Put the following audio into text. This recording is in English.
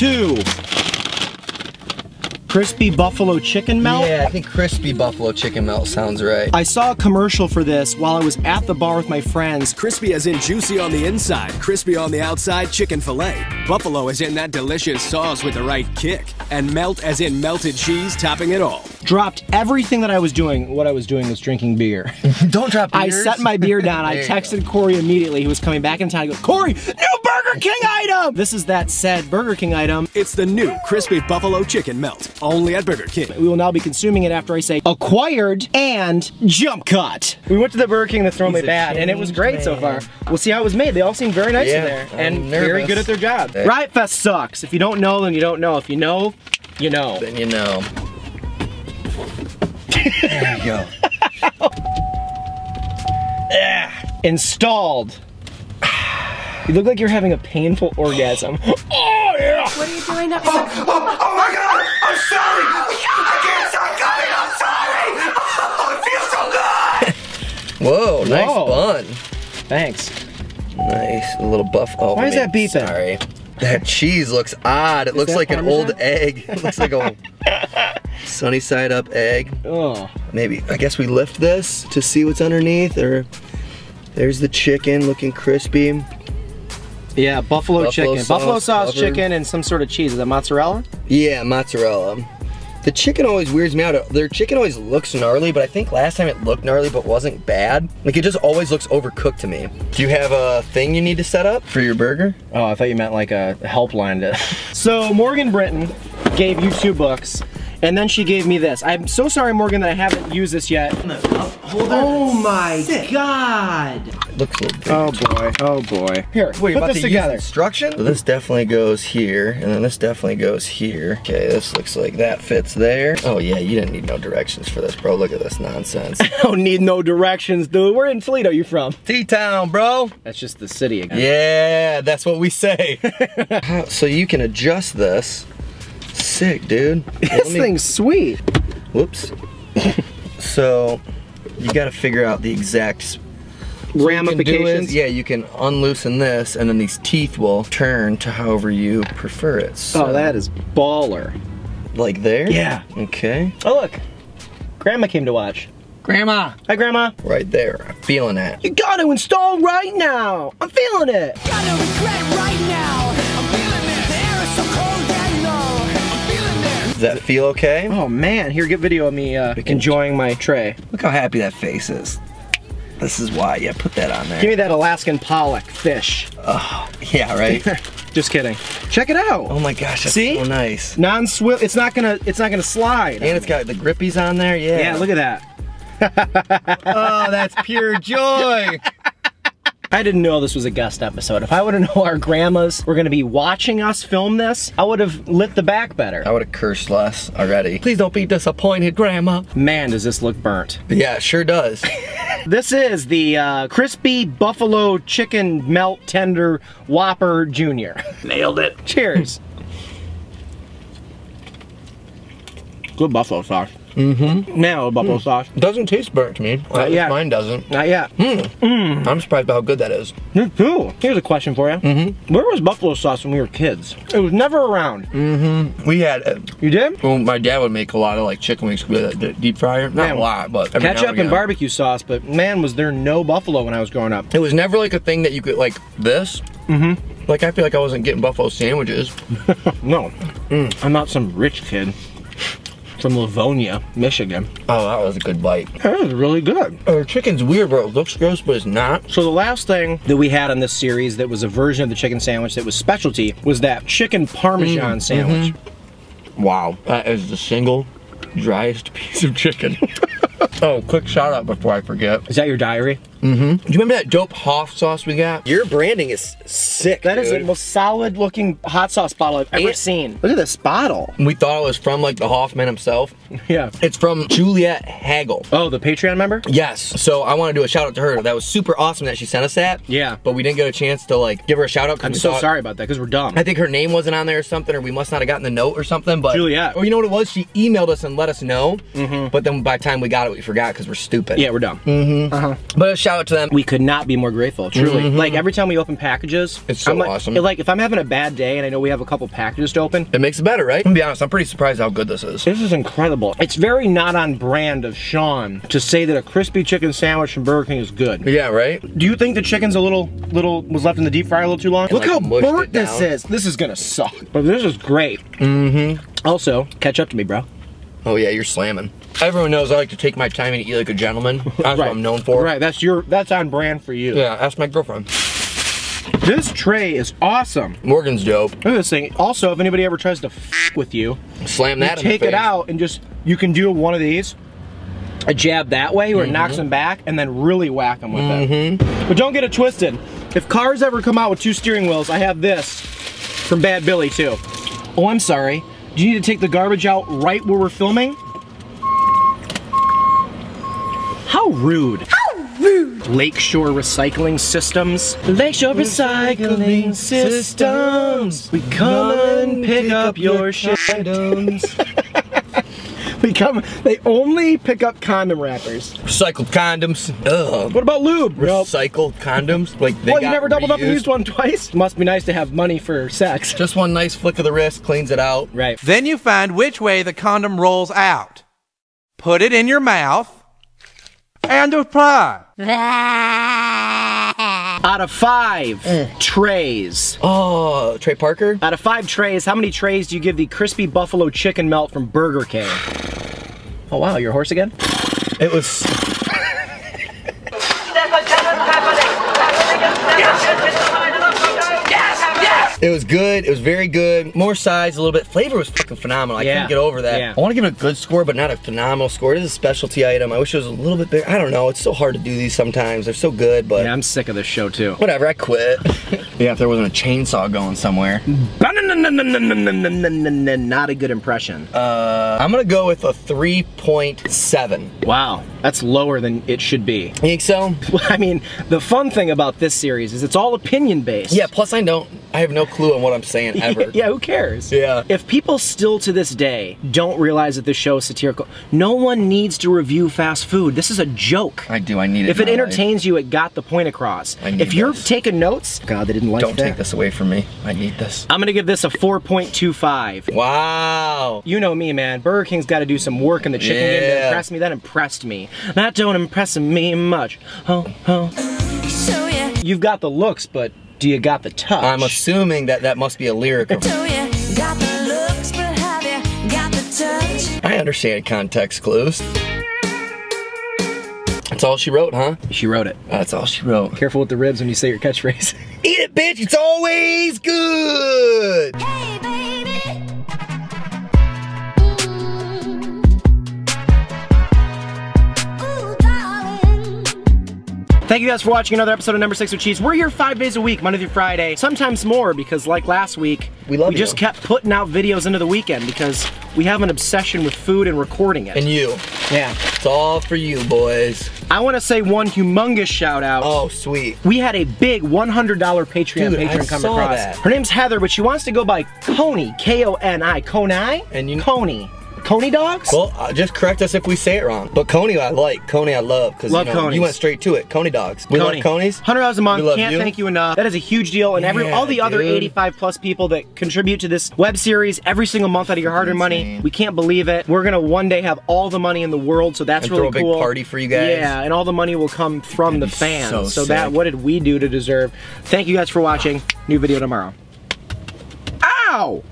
Two. Crispy buffalo chicken melt. Yeah, I think crispy buffalo chicken melt sounds right. I saw a commercial for this while I was at the bar with my friends. Crispy as in juicy on the inside, crispy on the outside, chicken filet. Buffalo as in that delicious sauce with the right kick. And melt as in melted cheese topping it all. Dropped everything that I was doing. What I was doing was drinking beer. Don't drop I set my beer down. I texted Corey immediately. He was coming back in town. I go, Corey, new Burger King item! This is that said Burger King item. It's the new crispy buffalo chicken melt, only at Burger King. We will now be consuming it after I say acquired and jump cut. We went to the Burger King that's normally bad, and it was changed great so far. We'll see how it was made. They all seem very nice in there I'm and very good at their job. Okay. Riot Fest sucks. If you don't know, then you don't know. If you know, you know. Then you know. There you go. yeah. Installed. You look like you're having a painful orgasm. Oh yeah! What are you doing up? Oh, oh, oh my god! I'm sorry! I can't stop coming! I'm sorry! Oh, it feels so good! Whoa, nice Whoa. bun. Thanks. Nice, a little buff. Oh, Why is that beeping? Sorry. That cheese looks odd. It looks that like an old egg. It looks like a sunny side up egg. Oh. Maybe, I guess we lift this to see what's underneath, or there's the chicken looking crispy. Yeah, buffalo, Buffalo chicken. buffalo sauce sauce covered. chicken and some sort of cheese. Is that mozzarella? Yeah, mozzarella. The chicken always weirds me out. Their chicken always looks gnarly, but I think last time it looked gnarly but wasn't bad. Like it just always looks overcooked to me. Do you have a thing you need to set up for your burger? Oh, I thought you meant like a helpline to. so Morgan Britton gave you two books, and then she gave me this. I'm so sorry, Morgan, that I haven't used this yet. Oh my god! looks a little big. Oh boy. Oh boy. Here, Wait, put about this to together. use instruction? So this definitely goes here, and then this definitely goes here. Okay, this looks like that fits there. Oh yeah, you didn't need no directions for this, bro. Look at this nonsense. I Don't need no directions, dude. Where in Toledo you from? T-Town, bro. That's just the city again. Yeah, that's what we say. So you can adjust this. Sick, dude. Yeah, This me- thing's sweet. Whoops. so you got to figure out the exact s- what you is- Ramifications. yeah, you can unloosen this, and then these teeth will turn to however you prefer it. Oh, so, Oh, that is baller. like there. Yeah. Okay. Oh look, Grandma came to watch. Grandma. Hi, Grandma. Right there. I'm feeling it. You got to install right now. I'm feeling it. Gotta regret right now. Does that feel okay? Oh man, here, get video of me uh, enjoying my tray. Look how happy that face is. This is why. Yeah, put that on there. Give me that Alaskan pollock fish. Oh, yeah, right. Just kidding. Check it out. oh my gosh, that's See? so nice. Non-swivel. It's not gonna. It's not gonna slide. And it's got the grippies on there. Yeah. yeah, look at that. Oh, that's pure joy. I didn't know this was a guest episode. If I would have known our grandmas were gonna be watching us film this, I would have lit the back better. I would have cursed less already. Please don't be disappointed, Grandma. Man, does this look burnt. Yeah, it sure does. This is the uh, crispy buffalo chicken melt tender Whopper Junior. Nailed it. Cheers. Good buffalo sauce. Mm-hmm. Now buffalo sauce. doesn't taste burnt to me. Least yet. Mine doesn't. Not yet. Mm. Mm. I'm surprised by how good that is. Me too. Here's a question for you. Mm-hmm. Where was buffalo sauce when we were kids? It was never around. Mm-hmm. We had, uh, You did? well, my dad would make a lot of like chicken wings with a deep fryer. Not Man, a lot, but Ketchup again. and barbecue sauce, but man, was there no buffalo when I was growing up. It was never like a thing that you could like this. Mm-hmm. Like I feel like I wasn't getting buffalo sandwiches. No, I'm not some rich kid from Livonia, Michigan. Oh, that was a good bite. That was really good. Our chicken's weird, bro. It looks gross, but it's not. So the last thing that we had on this series that was a version of the chicken sandwich that was specialty was that chicken parmesan mm, sandwich. Mm-hmm. Wow. That is the single driest piece of chicken. oh, quick shout out before I forget. Is that your diary? Do you remember that dope Hoff sauce we got? Your branding is sick, That is the most solid looking hot sauce bottle I've ever And- seen. Look at this bottle. We thought it was from like the Hoffman himself. Yeah. It's from Juliet Hagle. Oh, the Patreon member? Yes. So I want to do a shout out to her. That was super awesome that she sent us that. Yeah. But we didn't get a chance to like give her a shout out. 'cause I'm so thought- sorry about that because we're dumb. I think her name wasn't on there or something, or we must not have gotten the note or something. But Juliet. Or you know what it was? She emailed us and let us know. Mm -hmm. But then by the time we got it, we forgot because we're stupid. Yeah, we're dumb. Mm-hmm. Uh-huh. But a shout out to them. We could not be more grateful, truly. Like every time we open packages. It's so I'm like, awesome. Like if I'm having a bad day and I know we have a couple packages to open, It makes it better, right? I'm gonna be honest. I'm pretty surprised how good this is. This is incredible. It's very not on brand of Sean to say that a crispy chicken sandwich from Burger King is good. Yeah, right. Do you think the chicken's a little, little was left in the deep fryer a little too long? Look like, how burnt this is. This is gonna suck. But this is great. Mm-hmm. Also, catch up to me, bro. Oh yeah, you're slamming. Everyone knows I like to take my time and eat like a gentleman. That's what I'm known for. Right. That's your. That's on brand for you. Yeah, ask my girlfriend. This tray is awesome. Morgan's dope. Look at this thing. Also, if anybody ever tries to f with you, Slam you that. in the take it out and just you can do one of these a jab that way where it knocks Mm-hmm. them back and then really whack them with it but don't get it twisted if cars ever come out with two steering wheels i have this from bad billy too oh i'm sorry do you need to take the garbage out right where we're filming how rude Lakeshore Recycling Systems. Lakeshore Recycling Systems. We come and pick up your shit. We come. They only pick up condom wrappers. Recycled condoms. Ugh. What about lube? Nope. Recycled condoms. Like they Well, you never doubled up and used one twice. Must be nice to have money for sex. Just one nice flick of the wrist cleans it out. Right. Then you find which way the condom rolls out. Put it in your mouth and apply. Out of five eh. trays. Oh, Trey Parker. Out of five trays, how many trays do you give the crispy buffalo chicken melt from Burger King? Oh wow, you're horse again? It was. It was good. It was very good. More size, a little bit. Flavor was fucking phenomenal. I Yeah. couldn't get over that. Yeah. I want to give it a good score, but not a phenomenal score. It is a specialty item. I wish it was a little bit bigger. I don't know. It's so hard to do these sometimes. They're so good, but Yeah, I'm sick of this show too. whatever. I quit. yeah, if there wasn't a chainsaw going somewhere. Not a good impression. Uh, I'm gonna go with a 3.7. Wow, that's lower than it should be. You think so? I mean, the fun thing about this series is it's all opinion based. Yeah. Plus, I don't. I have no clue on what I'm saying ever. yeah, who cares? Yeah. If people still to this day don't realize that this show is satirical, no one needs to review fast food. This is a joke. I do. I need it. If in it my life. entertains you, it got the point across. I need If you're this. taking notes, God, they didn't like that. Don't take this away from me. I need this. I'm gonna give this a 4.25. Wow. You know me, man. Burger King's got to do some work in the chicken game to Yeah. impress me. That impressed me. That don't impress me much. Oh, oh. Show ya, You've got the looks, but do you got the touch? I'm assuming that that must be a lyric. Of, show ya. Got the looks, but have ya got the touch? I understand context clues. That's all she wrote, huh? She wrote it. That's all she wrote. Careful with the ribs when you say your catchphrase. Eat it, bitch. It's always good. Thank you guys for watching another episode of Number Six with Cheese. We're here five days a week, Monday through Friday, sometimes more because, like last week, We love we just kept putting out videos into the weekend because we have an obsession with food and recording it. And you. yeah, It's all for you, boys. I want to say one humongous shout out. Oh, sweet. We had a big $100 Patreon Dude, patron I come saw across. that. Her name's Heather, but she wants to go by Coney, K-O-N-I, Coney, And you- Coney, Coney dogs. Well, uh, just correct us if we say it wrong. But Coney, I like. Coney, I love. Because Love you, know, Conies. you went straight to it. Coney dogs. We Coney. love Conies. Hundred dollars a month. We love Can't you. thank you enough. That is a huge deal, and every all the other 85 plus people that contribute to this web series every single month out of your hard-earned money. We can't believe it. We're gonna one day have all the money in the world, so that's And really throw a big cool. party for you guys. Yeah, and all the money will come from the That'd be fans. so that sick. what did we do to deserve? Thank you guys for watching. New video tomorrow. Ow!